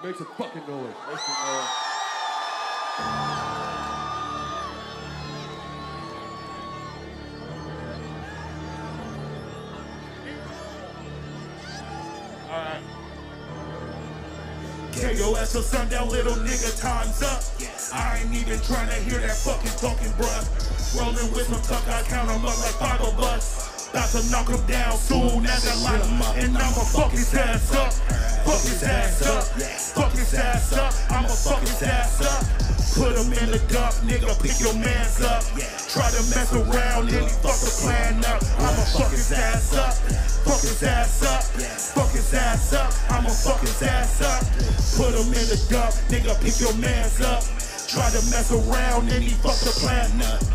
perfect, motherfucker. Make some fucking noise. Make some noise. Alright. Tell till sundown, little nigga, time's up. I ain't even trying to hear that fucking talking, bruh. Rolling with some tuck, I count 'em up like five of us. About to knock him down soon as I light him up. And I'ma fuck his ass up. Fuck his ass up. Fuck his ass up. I'ma fuck his ass up. Put him in the dump, nigga, pick your mans up. Try to mess around, then he fuck the plan up. I'ma fuck his ass up. Fuck his ass up. Fuck his ass up. I'ma fuck his ass up. Put him in the dump, nigga, pick your mans up. Try to mess around and he fucked the plan.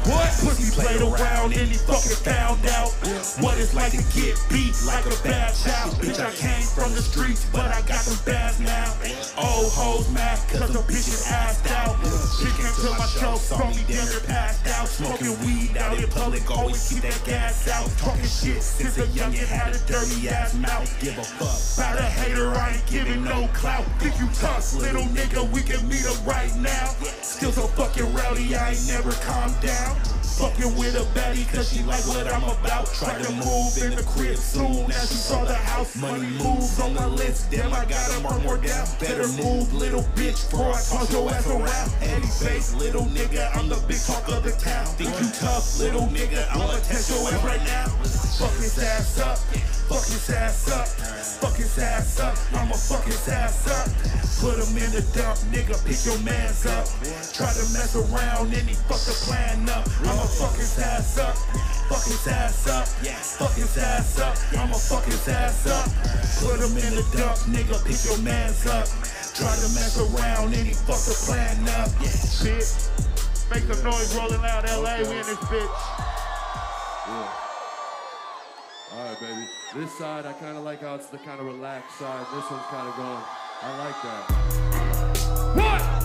What? Pussy played around and he fucking found out what it's like to get beat like a bad child. Bitch, I came from the streets, but I got some bags now. Old hoes mad cause the bitch is assed out. She came to my show, saw me damn near passed out. Smoking weed out in public, always keep that gas out. Talking shit since a youngin' had a dirty ass mouth. Give a fuck. About a hater, I ain't giving no clout. Think you tough, little nigga, we can meet up right now. Still so fucking rowdy, I ain't never calmed down. Fucking with a baddie cause she like what I'm about. Try to move in the crib soon as she saw the house. Money moves on my list, damn I gotta mark more down. Better move, little bitch, before I toss your ass around. Eddie face, little nigga, I'm the big talk of the town. Think you tough, little nigga, I'ma test your ass right now. Fuck his ass up, fuck his ass up, fuck his ass up, I'ma fuck his ass up. Put him in the dump, nigga, pick your mans up. Try to mess around and he fuck the plan up. I'ma fuck his ass up, fuck his ass up, fuck his ass up. I'ma fuck his ass up. Put him in the dump, nigga, pick your mans up. Try to mess around and he fuck the plan up. Bitch, make some noise rolling out LA, we in this bitch. All right, baby. This side, I kind of like how it's the kind of relaxed side. This one's kind of going. I like that. She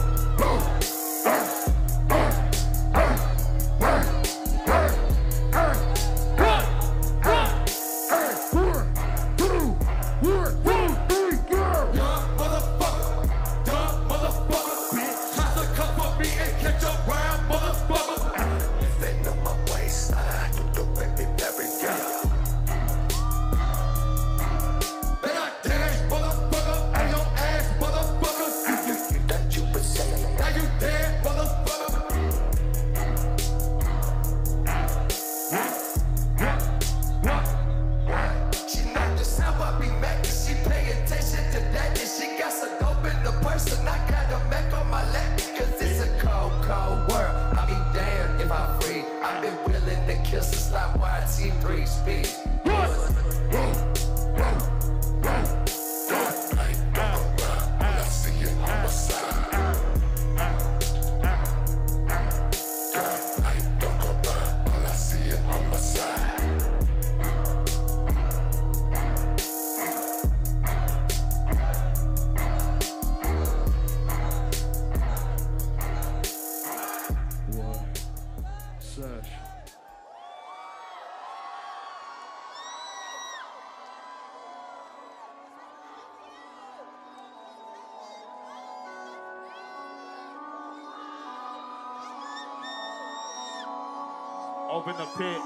Open the pit.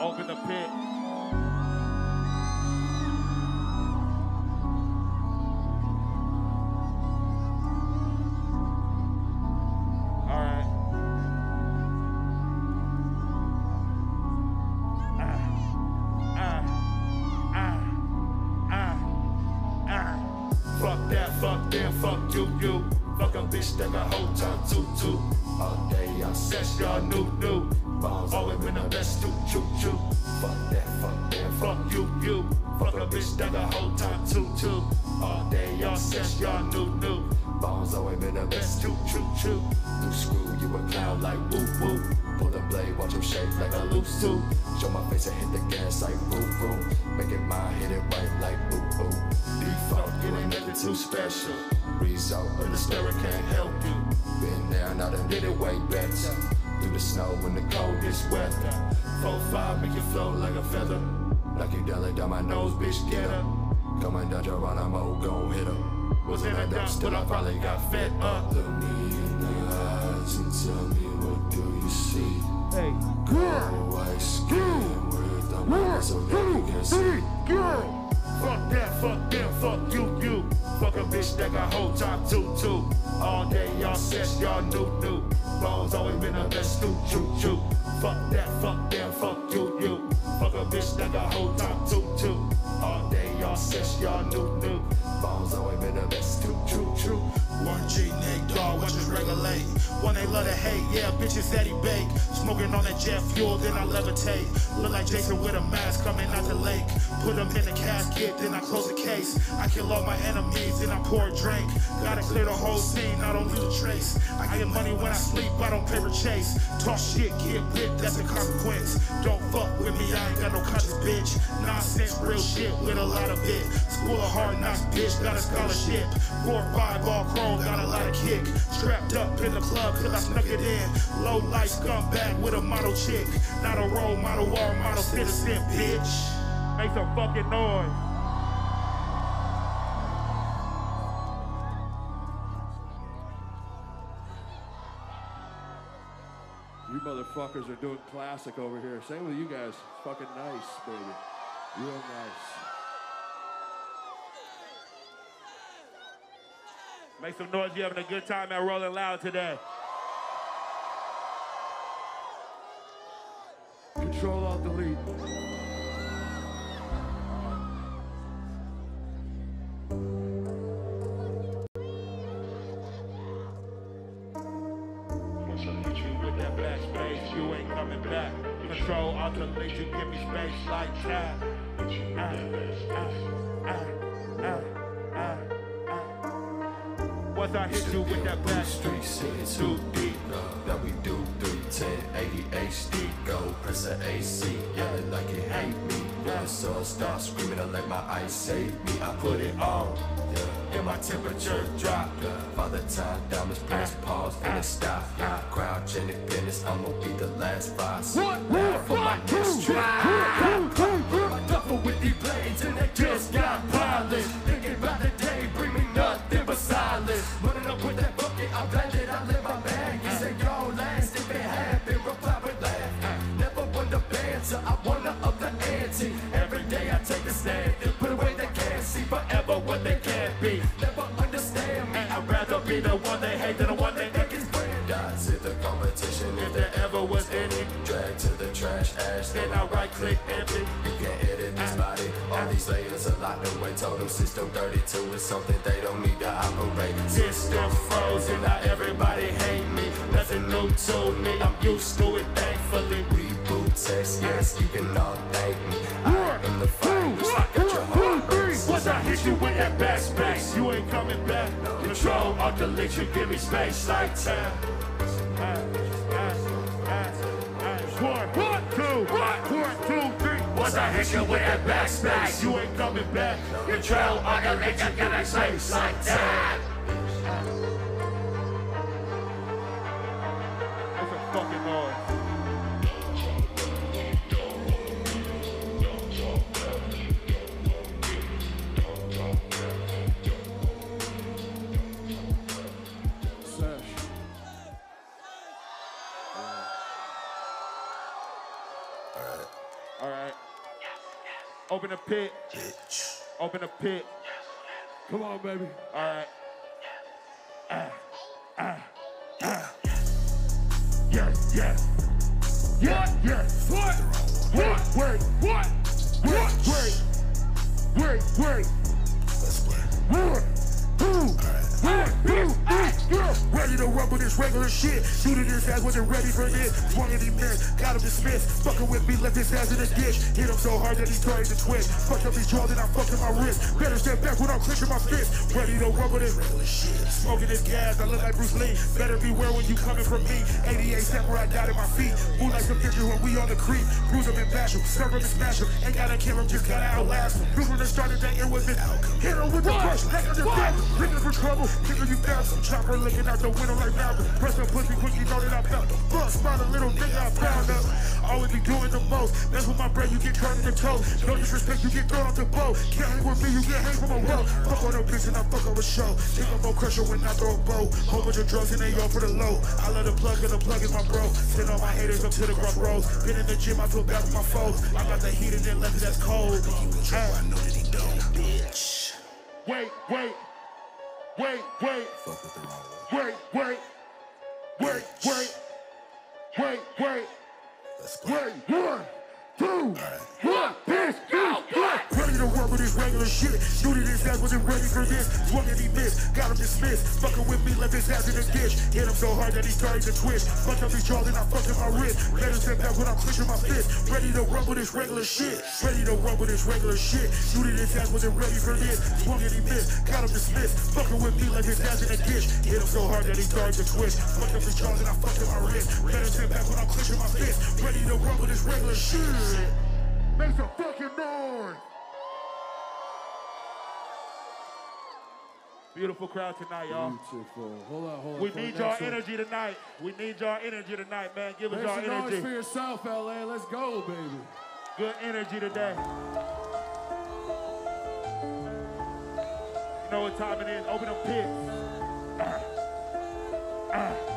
Open the pit. Like a loose too. Show my face and hit the gas like boom, boom. Make it mine, hit it right like boo, boo. Default, it ain't nothing too special. Result, but the spirit can't help you. Been there, now done did it way better. Through the snow when the cold wet. Four five make you float like a feather. Like you dollar down my nose, bitch, get up. On, I'm all gon' hit him. Was in a dump, still I probably got fed up. Look me in the eyes and tell me what do you see? Hey, Oh, white skin with the money so that you can see. girl. Fuck that, fuck them, fuck you, you. Fuck a bitch that got whole top two, two. All day y'all sex, y'all new, new. Bones always been the best, choo, choo, choo. Fuck that, fuck them, fuck you, you. Fuck a bitch that got whole top two, two. All day y'all sex, y'all new, new. Bones always been the best, true, true, true. One G Nate Dogg, watch us regulate. One they love to hate, yeah, bitches that he bake. Smoking on that jet fuel, then I levitate. Look like Jason with a mask coming out the lake. Put him in the casket, then I close the case. I kill all my enemies, then I pour a drink. Gotta clear the whole scene, I don't leave a trace. I get money when I sleep, I don't paper chase. Talk shit, get whipped, that's a consequence. Don't fuck with me, I ain't got no conscience, bitch. Nonsense, real shit with a lot of it. School of hard knocks, bitch, got a scholarship. Four five all ball chrome, got a lot of kick. Strapped up in the club till I snuck it in. Low life scumbag with a model chick. Not a role model or model citizen, bitch. Make some fucking noise. You motherfuckers are doing classic over here. Same with you guys. Fucking nice, baby. Real nice. Make some noise. You having a good time at Rolling Loud today. Control Alt Delete. With that backspace, you ain't coming back. Control, you give me space like that. Ah, ah, Once I hit you with that back Street sitting too deep. That we do 310 ADHD. Go press the AC. Yelling like it hate me. When the sun starts screaming, I let my ice save me. I put it on. Yeah. And my temperature drop. Yeah. Father time, diamonds, press pause, and it stop. Yeah. Crouch in independence, I'ma be the last boss. What? Now for my next trip. My duffel with these blades, and they just got polished. Day I take a stand and put away they can't see forever what they can't be. Never understand me. I'd rather be the one they hate than the one they think is brand. To the competition if there ever was any. Drag to the trash ash, then I right click empty. You can edit this body. All these layers a lot the way. Told them system 32 is something they don't need to operate. System frozen, now everybody hate me. Nothing new to me, I'm used to it thankfully. Test, yes, you can all thank me. I am the finest, got your heart I hit you with that backspace, you ain't coming back. Control, alternate, you give me space like time. I hit you with that backspace, you ain't coming back. Control, alternate, you give me space like time. Open the pit. Open the pit. Come on, baby. All right. Yes, yes. Yes, yes. What? What? Wait, what? What? Wait. Wait, wait. Ready to with this regular shit. Shooting his ass wasn't ready for this. One of these men got him dismissed. Fucking with me, left his ass in the ditch. Hit him so hard that he started to twitch. Fucked up his jaw, then I fucked up my wrist. Better step back when I'm clenching my fist. Ready to with this regular shit. Smoking this gas, I look like Bruce Lee. Better beware when you coming from me. 88 samurai died at my feet. Move like some pictures when we on the creek. Bruise him and bash him, serve him and smash him. Ain't gotta kill him, just gotta outlast him. Bruce when they started that it was his Hit him with the push, heck of the death. Looking for trouble, nigga you found some chopper looking out the window like Malcolm. Press my pussy quick, you know that I felt. Fuck, spot a little nigga I found up. Always be doing the most. That's with my brain, you get turned to toes. No disrespect, you get thrown off the boat. Can't hang with me, you get hang from a rope. Fuck on a bitch and I fuck up a show. Think I'm gonna crush her when I throw a bow. Whole bunch of drugs and they all for the low. I love the plug and the plug is my bro. Send all my haters up to the grunt road. Been in the gym, I feel bad for my foes. I got the heat and then left it that's cold. I know that he don't, bitch. Wait, wait, wait, wait, Fuck with the wrong. Wait, wait, wait, wait, wait, wait, Let's go. wait, one, two, one, to work with this regular shit. Knew that his ass wasn't ready for this. Swung and he missed, got him dismissed. Fucking with me, left his ass in the ditch. Hit him so hard that he started to twitch. Fucked up his jaw, then I fucked up my wrist. Let him step back when I'm clenching my fist. Ready to with this regular shit. Ready to with this regular shit. Knew that his ass wasn't ready for this. Swung and he missed, got him dismissed. Fucking with me, left his ass in the ditch. Hit him so hard that he started to twitch. Fucked up his jaw, then I fucked up my wrist. Let him step back when I'm clenching my fist. Ready to with this regular shit. Make some fucking noise. Beautiful crowd tonight, y'all. Beautiful. Hold on, hold on. We need y'all energy tonight. We need y'all energy tonight, man. Give us y'all some noise for energy. yourself, LA. Let's go, baby. Good energy today. You know what time it is? Open them pits. What?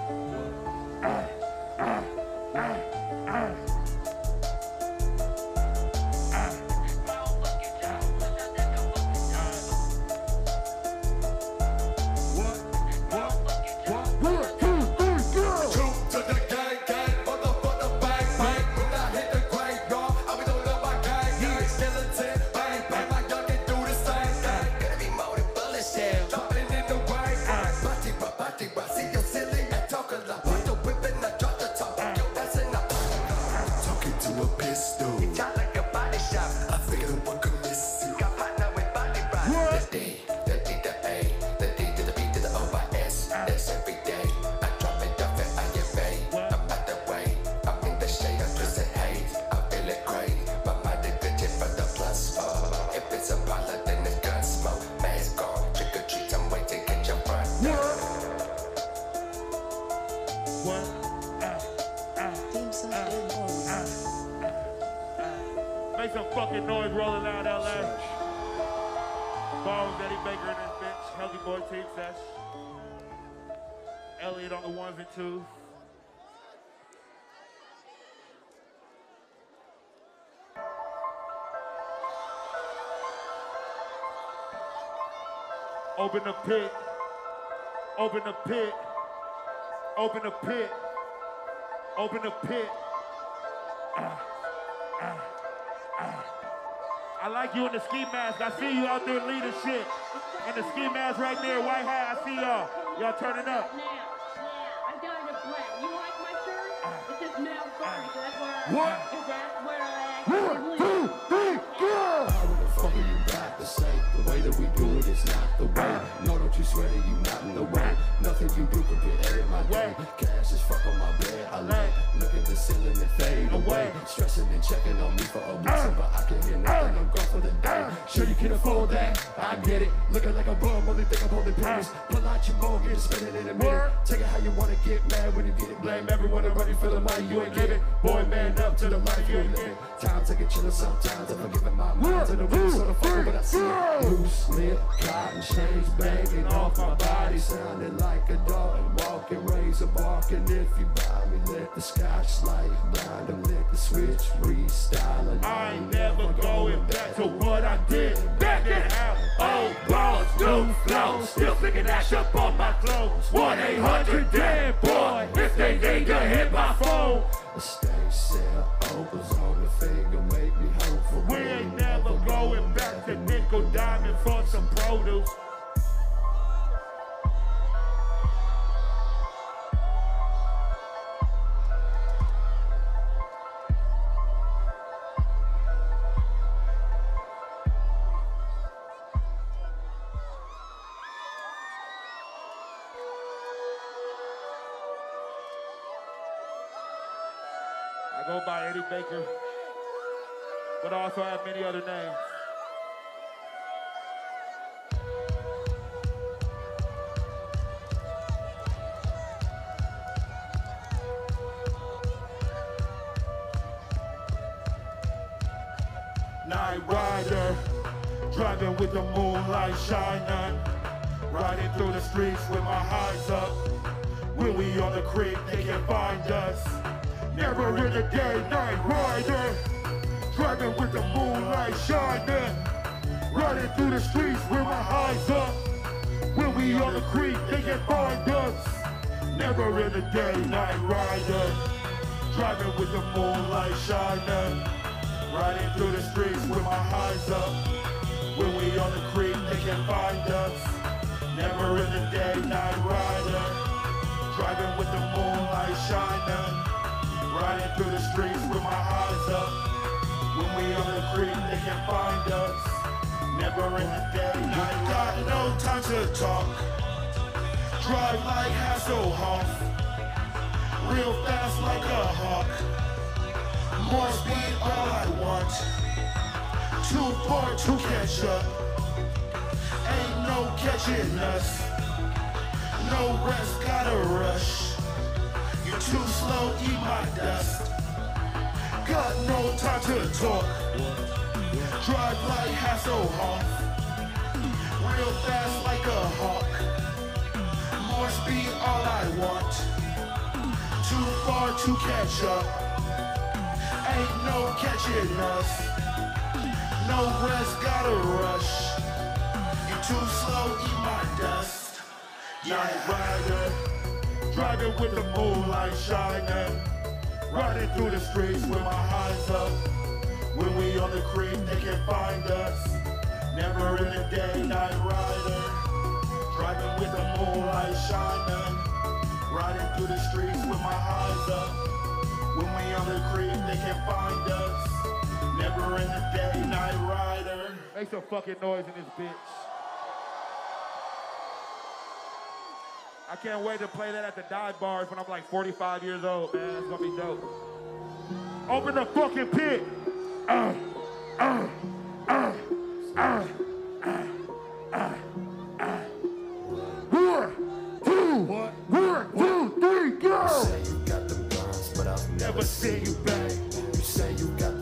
Open the pit. Open the pit. Open the pit. Open the pit. I like you in the ski mask. I see you out there leading shit. In the ski mask right there, white hat. I see y'all. Y'all turning up. Now, now, I'm down to black. You like my shirt? It says Barbie, so that's where I, What? That we do it is not the way. No, don't you swear that you not in the way. Nothing you do could be added my day. Cash is fuck on my bed. I lay. Look at the ceiling and fade away. Stressing and checking on me for a reason, but I can hear nothing. I'm gone for the day. Sure you can afford that. I get it. Looking like a bum, only think I'm holding pennies. Pull out your mortgage, spend it in a minute. Take it how you wanna get mad when you get it. Blame everyone you for the money you ain't giving. Boy, man up to the life you ain't living. Time to get chillin' sometimes. I'm forgiving my mind to the rules, so the fuck but I see. Loose lip, cotton chains banging off my body, sounding like a dog walking, razor barking. If you buy me, let the scotch light blind them, let the switch restyling. I ain't never going back to what I did back in out. Old balls, new flow. Still picking ash up on my clothes. 1 800 damn boy. If they need to hit my phone. The stage sell opens on the finger, make me hopeful. We some produce. I go by Eddie Baker, but I also have many other names. With the moonlight shining. Riding through the streets with my eyes up. When we on the creek, they can't find us. Never in the day, night rider. Driving with the moonlight shining. Riding through the streets with my eyes up. When we on the creek, they can't find us. Never in the day, night rider. Driving with the moonlight shining. Riding through the streets with my eyes up. When we on the creek, they can't find us. Never in the day, night rider. Driving with the moonlight shining. Riding through the streets with my highs up. When we on the creek, they can't find us. Never in the day, night got no time to talk. Drive like Hasselhoff. Real fast like a hawk. More speed, all I want. Too far to catch up. Ain't no catching us. No rest, gotta rush. You're too slow, eat my dust. Got no time to talk. Drive like Hasselhoff. Real fast like a hawk. More speed, all I want. Too far to catch up. Ain't no catching us. No rest, gotta rush. You're too slow, eat my dust. Night rider, driving with the moonlight shining. Riding through the streets with my eyes up. When we on the creek, they can't find us. Never in the day, night rider. Driving with the moonlight shining. Riding through the streets with my eyes up. When we on the creek, they can't find us. Never in the day, night rider. Make some fucking noise in this bitch. I can't wait to play that at the dive bars when I'm like 45 years old, man. That's gonna be dope. Open the fucking pit. Uh, uh, uh, uh, uh, uh. One, two, one, two, three, go! say you got them guns, but I've never seen you bang. You say you got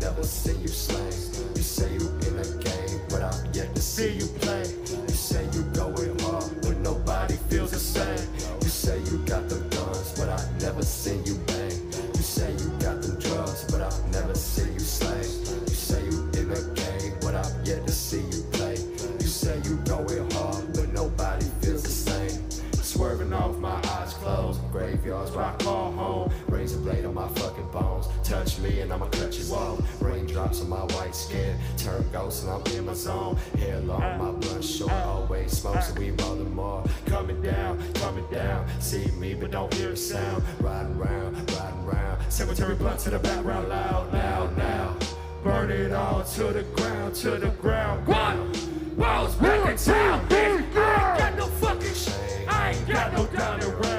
never seen you slang. You say you in a game, but I've yet to see you play. You say you going hard, but nobody feels the same. You say you got them guns, but I've never seen you bang. You say you got them drugs, but I've never seen you slang. You say you in a game, but I've yet to see you play. You say you going hard, but nobody feels the same. Swerving off my eyes closed. Graveyards where I me and I'ma cut you off. Raindrops on my white skin. Turn ghost and I'm in my zone. Hair long, my blood short. Always smoke, so we rollin' more. Coming down, coming down. See me, but don't hear a sound. Riding round, riding round. Cemetery blunt to the background. Loud, loud, now. Burn it all to the ground, to the ground. One, balls back in town. bitch. I ain't got no fucking shame. I ain't got no diamond ring.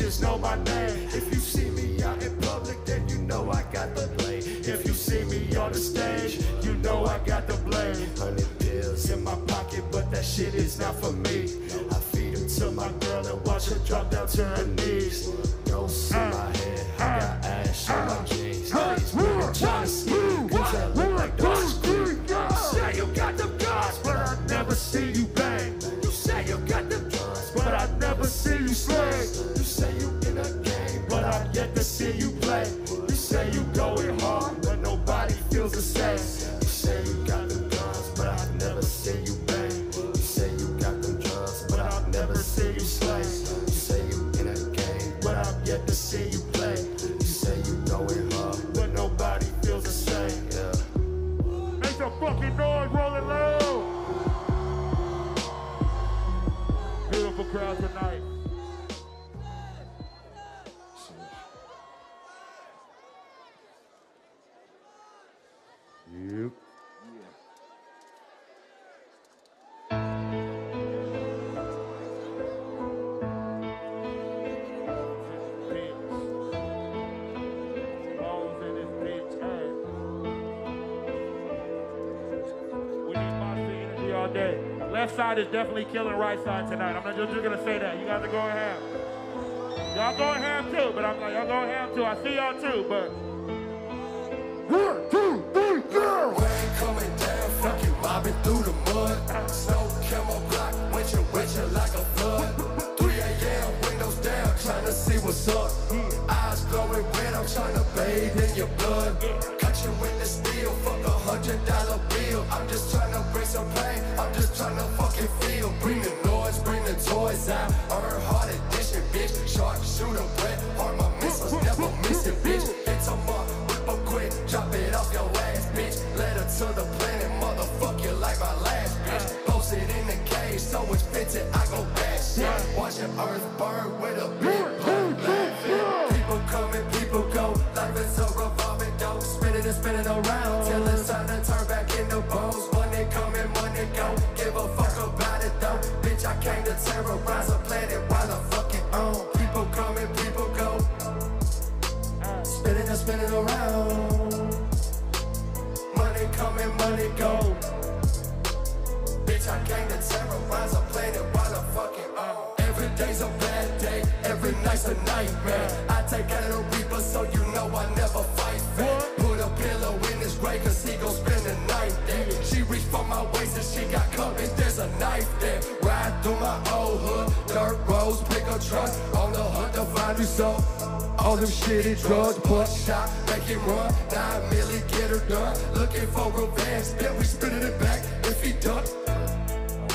Bitches know my name. If you see me out in public, then you know I got the blade. If you see me on the stage, you know I got the blade. Hundred pills in my pocket, but that shit is not for me. I feed them to my girl and watch her drop down to her knees. Left side is definitely killing right side tonight. I'm not just, gonna say that. You guys are going ham. Y'all going ham too, but I'm like, y'all going ham too. I see y'all too, but. One, two, three, go! Rain coming down, bobbing through the mud. Snow camo block, like a flood. 3 a.m., windows down, trying to see what's up. Eyes glowing red, I'm trying to bathe in your blood. People coming, people go. Life is revolving. Spinning and spinning around till it's time to turn back into bones. Money coming, money go. Give a fuck about it though. Bitch, I came to terrorize a planet while I fucking own. People people go. Spinning and spinning around. Money coming, money go. Bitch, I came to terrorize a planet while I fucking own. Every day's a every night's a nightmare. I take out a reaper so you know I never fight fair. Put a pillow in his grave cause he gon' spend the night there. She reached for my waist and she got covered, there's a knife there. Ride through my old hood, dirt roads, pick a truck. On the hunt to find you so. All them shitty drugs, butt shot, make it run. Nine milli, get her done. Looking for revenge, then we spinning it back if he duck.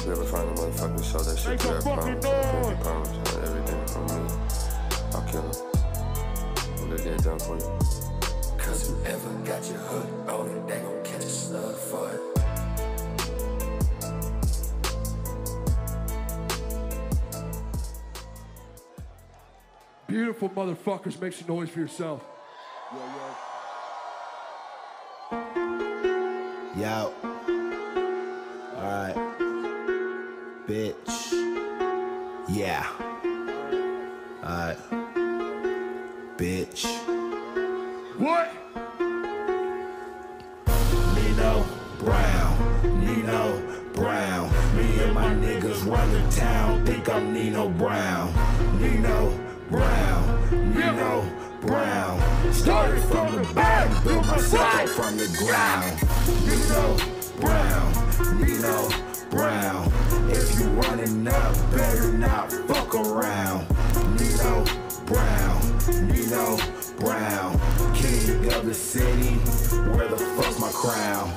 You ever find a motherfucker show that shit Make to some that fucking promise, noise. I'll kill him. What they get done for you? Cause whoever got your hood on it, they gon' catch a slug for it. Beautiful motherfuckers. Make some noise for yourself. Yo. Alright. The city. Where the fuck's my crown?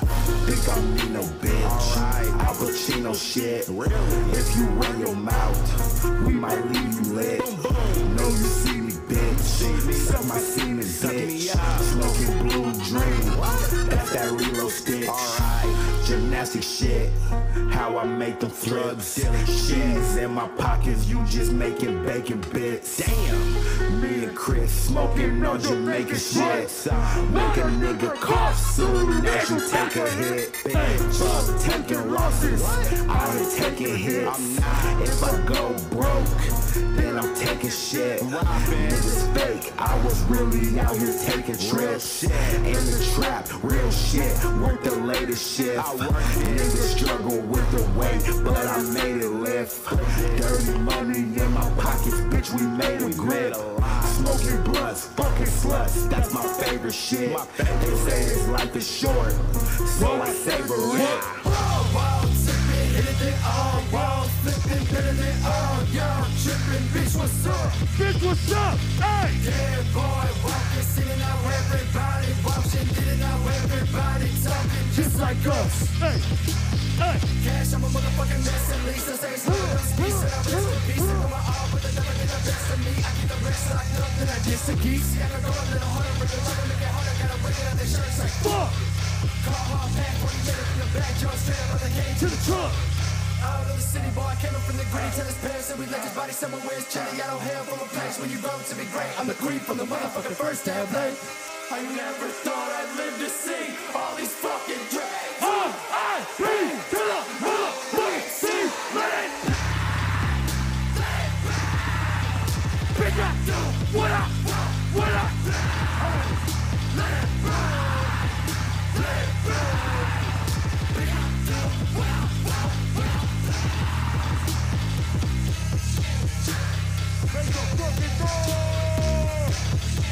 Think I'm no bitch. Al Pacino shit. Really? If you run your mouth, we might leave you lit. Know you see me, bitch. Suck my semen, bitch. Smoking blue dream. That's that reload stitch. Gymnastic shit. How I make them flips. Shit's in my pockets. You just making bacon bits. Damn. Me and Chris smoking on Jamaican shit. Make a nigga cough soon as you take a hit. Fuck taking losses. Out here taking hits. If I go broke, then I'm taking shit. Niggas fake. I was really out here taking trips. In the trap, real shit. Work the latest shift. Niggas struggle with the weight, but I made it lift. Dirty money in my pockets, bitch. We made a grip. Smoking blunts, fucking sluts. That's my favorite shit. They say this life is short, so I savor it. Wall, wall, tipping, hitting it all. Wall, flipping, hitting it all. Bitch, what's up? Bitch, what's up? Hey! Yeah, boy, walking, singing out everybody watching, didn't know everybody talking just like us. Hey! Hey! Cash, I'm a motherfucking mess, at least I say it's not a piece, and I'm in peace, and all, but they never get the best of me. I keep the rest up, then I diss the geese. Yeah, I go a little harder, but the rubber make it harder, gotta break it out their shirts like Fuck! Call hard back, 40 minutes from the back, jump straight up on the cage To the truck. Out of the city, boy, I came up from the gritty to his parents, and we left this body somewhere where it's chilly. I don't from a place when you rode to be great. I'm the creep from the motherfucking first damn late. I never thought I'd live to see all these fucking dreams. I to the motherfucking sea land. Bitch, what I what I Let it burn, let it burn. Bitch, I do what I what I Make your fucking noise!